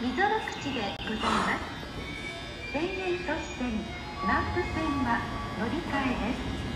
溝の口でございます田園都市線南部線は乗り換えです。